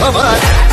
भवात्